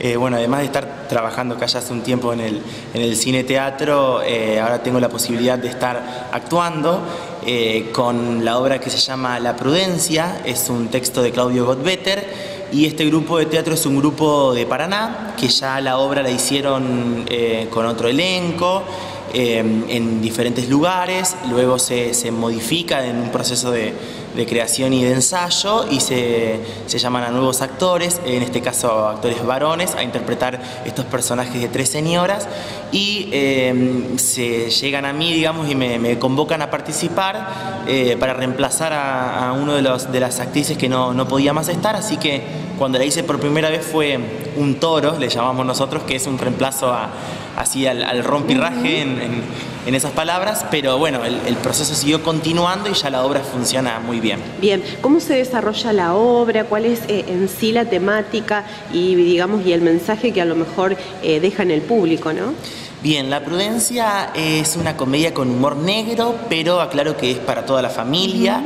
Eh, bueno, además de estar trabajando acá ya hace un tiempo en el, en el cine teatro, eh, ahora tengo la posibilidad de estar actuando eh, con la obra que se llama La Prudencia, es un texto de Claudio Gottbetter y este grupo de teatro es un grupo de Paraná, que ya la obra la hicieron con otro elenco, en diferentes lugares, luego se, se modifica en un proceso de de creación y de ensayo y se, llaman a nuevos actores, en este caso actores varones, a interpretar estos personajes de tres señoras y em, se llegan a mí, digamos, y me, convocan a participar eh, para reemplazar a, uno de, los, de las actrices que no, podía más estar, así que cuando la hice por primera vez fue un toro, le llamamos nosotros, que es un reemplazo a, así al, al rompirraje en en esas palabras, pero bueno, el, proceso siguió continuando y ya la obra funciona muy bien. Bien, ¿cómo se desarrolla la obra? ¿Cuál es eh, en sí la temática y digamos y el mensaje que a lo mejor eh, deja en el público, no? Bien, La Prudencia es una comedia con humor negro, pero aclaro que es para toda la familia.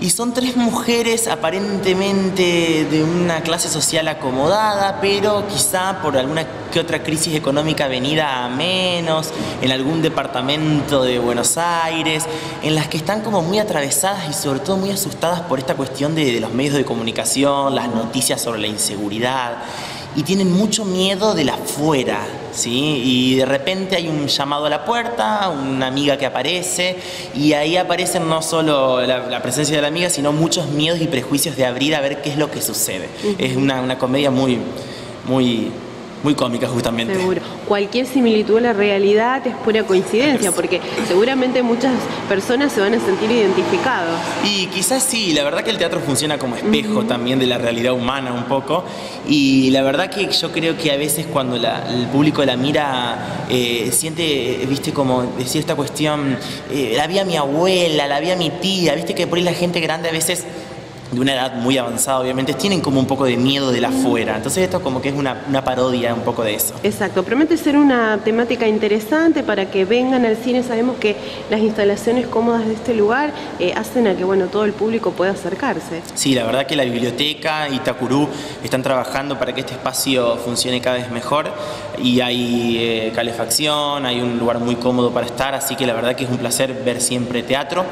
Y son tres mujeres aparentemente de una clase social acomodada, pero quizá por alguna que otra crisis económica venida a menos, en algún departamento de Buenos Aires, en las que están como muy atravesadas y sobre todo muy asustadas por esta cuestión de, de los medios de comunicación, las noticias sobre la inseguridad y tienen mucho miedo de la fuera, ¿sí? Y de repente hay un llamado a la puerta, una amiga que aparece, y ahí aparecen no solo la, presencia de la amiga, sino muchos miedos y prejuicios de abrir a ver qué es lo que sucede. Es una, una comedia muy, muy muy cómica justamente. Seguro. Cualquier similitud a la realidad es pura coincidencia, porque seguramente muchas personas se van a sentir identificados. Y quizás sí, la verdad que el teatro funciona como espejo también de la realidad humana un poco, y la verdad que yo creo que a veces cuando el público la mira, eh, siente, viste, como decir esta cuestión, eh, la vi a mi abuela, la vi a mi tía, viste que por ahí la gente grande a veces de una edad muy avanzada, obviamente, tienen como un poco de miedo de la afuera. Entonces esto como que es una, parodia un poco de eso. Exacto, promete ser una temática interesante para que vengan al cine. Sabemos que las instalaciones cómodas de este lugar eh, hacen a que bueno, todo el público pueda acercarse. Sí, la verdad que la biblioteca y Takuru están trabajando para que este espacio funcione cada vez mejor y hay eh, calefacción, hay un lugar muy cómodo para estar, así que la verdad que es un placer ver siempre teatro.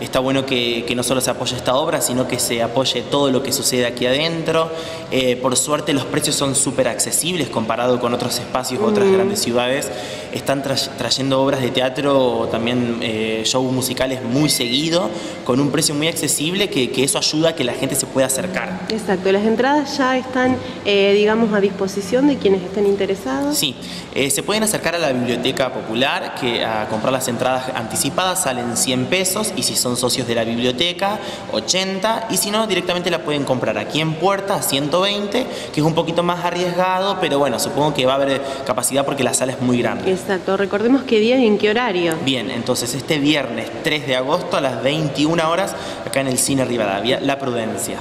Está bueno que, que no solo se apoye esta obra, sino que se apoye todo lo que sucede aquí adentro. Eh, por suerte los precios son súper accesibles comparado con otros espacios, otras mm. grandes ciudades. Están trayendo obras de teatro, también eh, shows musicales muy seguido, con un precio muy accesible, que, eso ayuda a que la gente se pueda acercar. Exacto, las entradas ya están, eh, digamos, a disposición de quienes estén interesados. Sí, se pueden acercar a la Biblioteca Popular, que a comprar las entradas anticipadas salen 100 pesos, y si son socios de la biblioteca, 80, y si no, directamente la pueden comprar aquí en Puerta a 120, que es un poquito más arriesgado, pero bueno, supongo que va a haber capacidad porque la sala es muy grande. Exacto, recordemos qué día y en qué horario. Bien, entonces este viernes 3 de agosto a las 21 horas, acá en el Cine Rivadavia, La Prudencia.